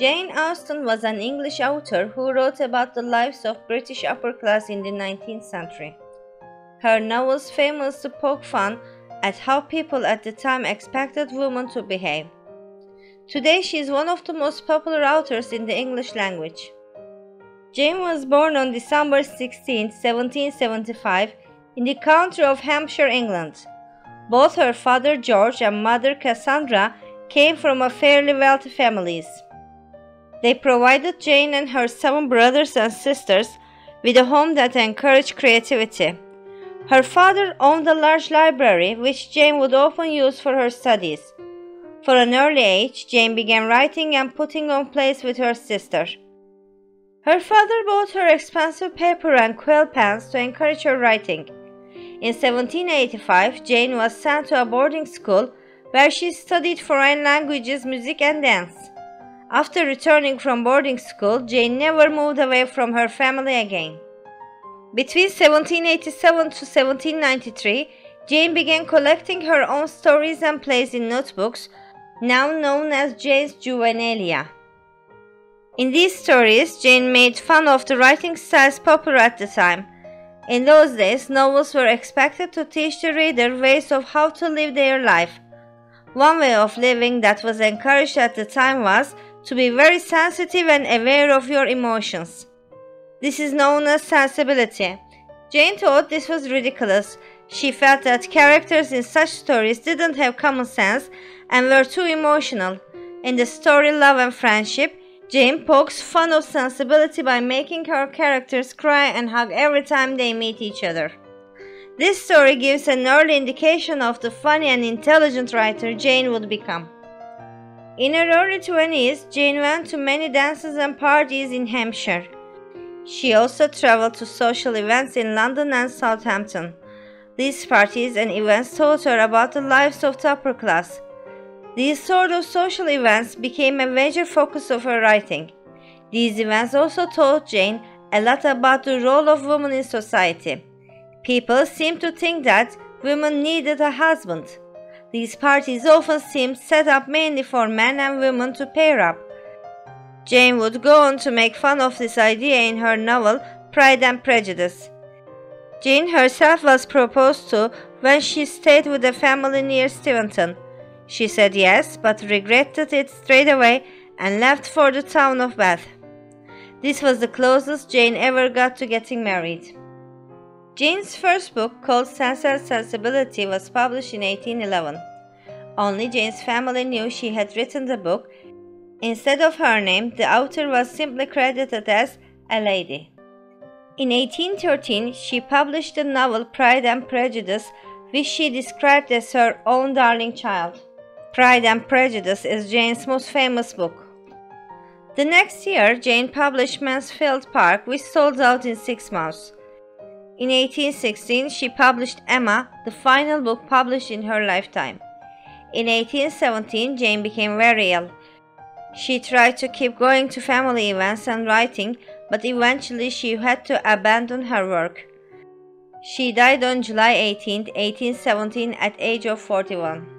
Austen was an English author who wrote about the lives of British upper class in the 19th century. Her novels famously poke fun at how people at the time expected women to behave. Today she is one of the most popular authors in the English language. Jane was born on December 16, 1775, in the county of Hampshire, England. Both her father George and mother Cassandra came from a fairly wealthy families. They provided Jane and her seven brothers and sisters with a home that encouraged creativity. Her father owned a large library which Jane would often use for her studies. For an early age, Jane began writing and putting on plays with her sister. Her father bought her expensive paper and quill pens to encourage her writing. In 1785, Jane was sent to a boarding school where she studied foreign languages, music, and dance. After returning from boarding school, Jane never moved away from her family again. Between 1787 to 1793, Jane began collecting her own stories and plays in notebooks, now known as Jane's Juvenilia. In these stories, Jane made fun of the writing styles popular at the time. In those days, novels were expected to teach the reader ways of how to live their life. One way of living that was encouraged at the time was to be very sensitive and aware of your emotions. This is known as sensibility. Jane thought this was ridiculous. She felt that characters in such stories didn't have common sense and were too emotional. In the story Love and Friendship, Jane pokes fun of sensibility by making her characters cry and hug every time they meet each other. This story gives an early indication of the funny and intelligent writer Jane would become. In her early 20s, Jane went to many dances and parties in Hampshire. She also traveled to social events in London and Southampton. These parties and events taught her about the lives of the upper class. These sort of social events became a major focus of her writing. These events also taught Jane a lot about the role of women in society. People seemed to think that women needed a husband. These parties often seemed set up mainly for men and women to pair up. Jane would go on to make fun of this idea in her novel Pride and Prejudice. Jane herself was proposed to when she stayed with a family near Steventon. She said yes, but regretted it straight away and left for the town of Bath. This was the closest Jane ever got to getting married. Jane's first book, called Sense and Sensibility, was published in 1811. Only Jane's family knew she had written the book. Instead of her name, the author was simply credited as a lady. In 1813, she published the novel Pride and Prejudice, which she described as her own darling child. Pride and Prejudice is Jane's most famous book. The next year, Jane published Mansfield Park, which sold out in six months. In 1816, she published Emma, the final book published in her lifetime. In 1817, Jane became very ill. She tried to keep going to family events and writing, but eventually she had to abandon her work. She died on July 18, 1817 at age of 41.